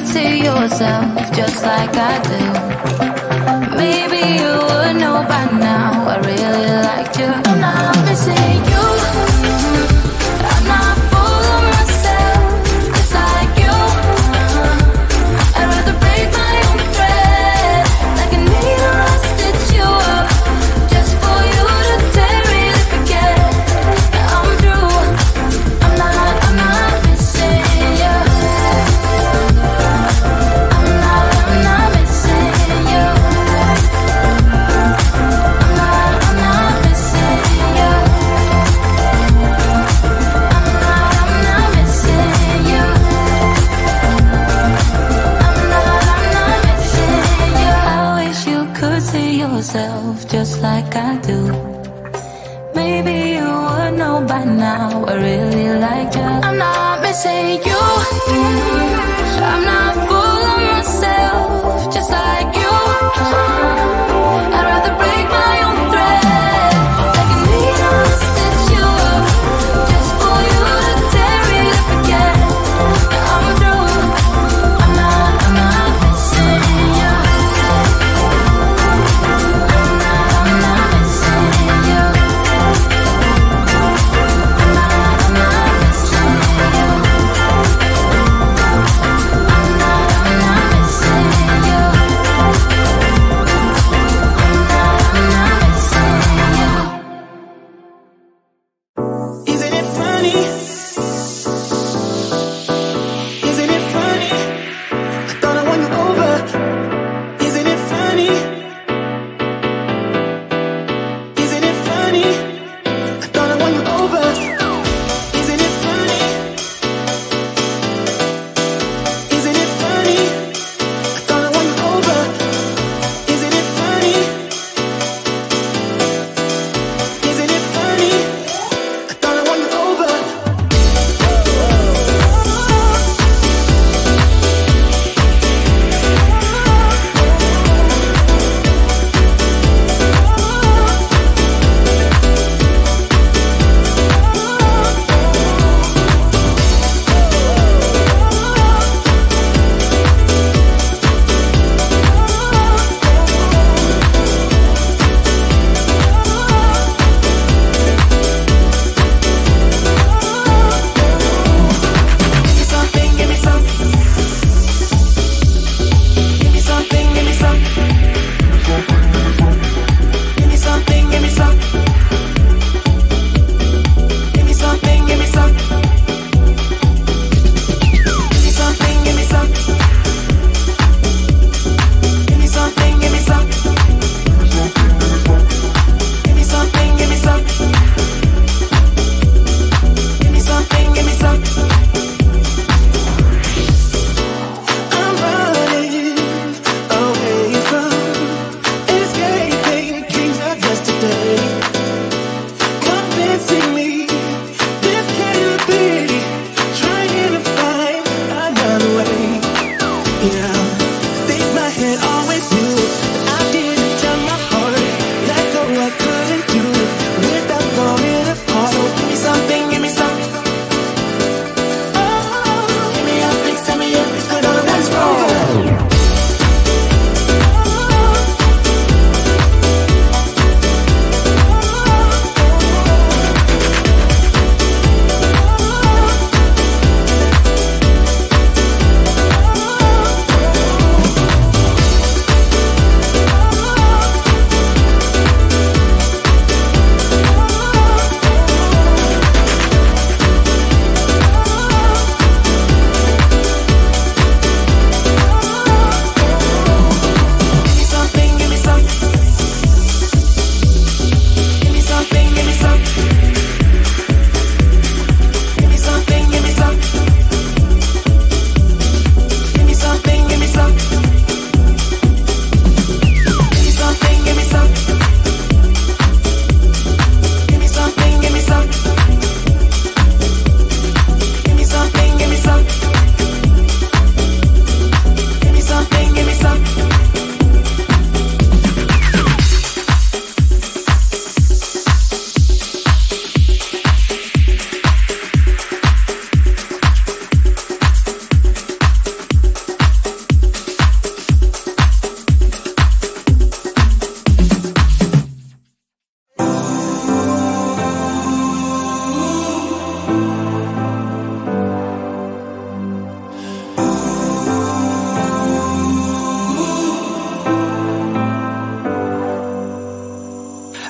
to yourself just like I do. Maybe you would know. know by now I really like you I'm not missing you. I'm not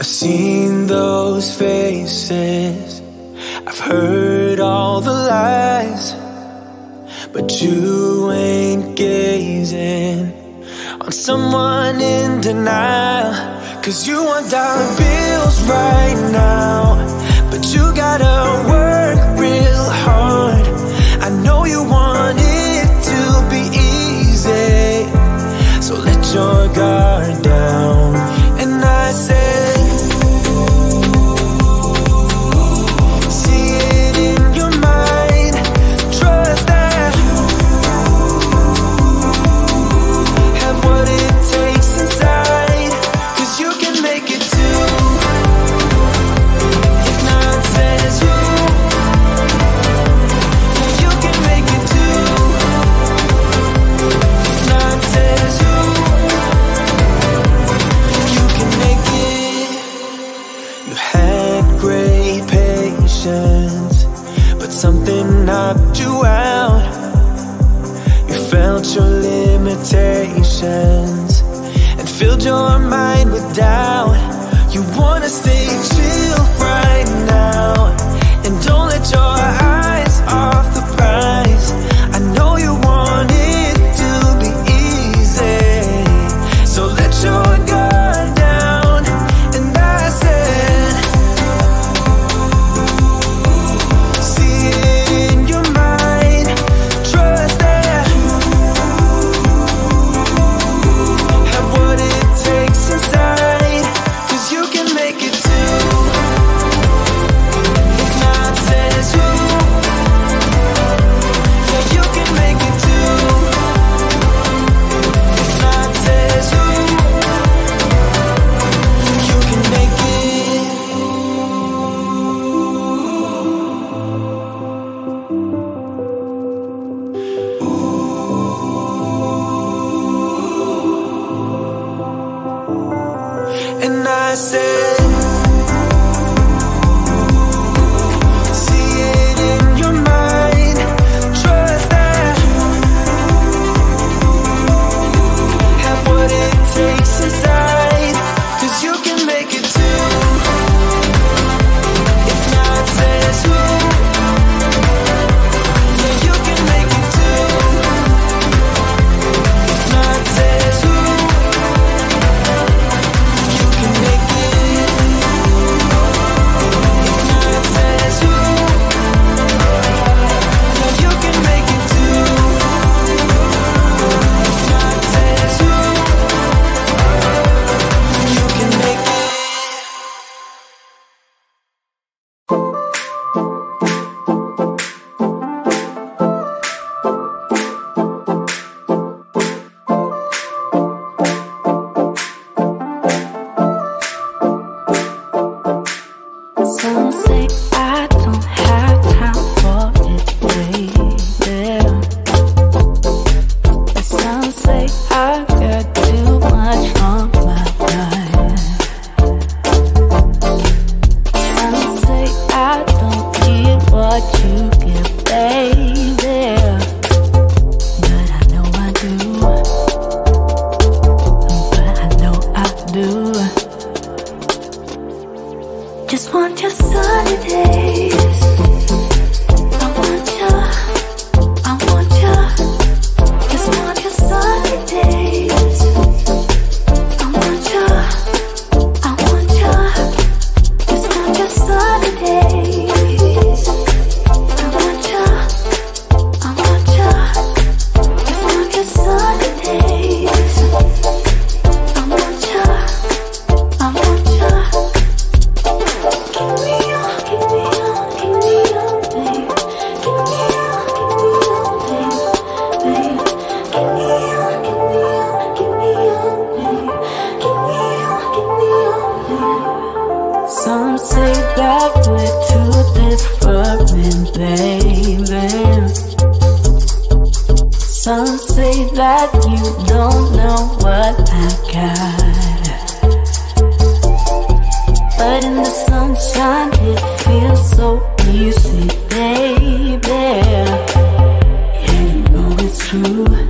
I've seen those faces. I've heard all the lies. But you ain't gazing On someone in denial. Cause you want dollar bills right now. But you gotta work real hard. I know you want it to be easy. So let your guard down. myself coming, baby. Some say that you don't know what I got. But in the sunshine, it feels so easy, baby. Yeah, you know it's true.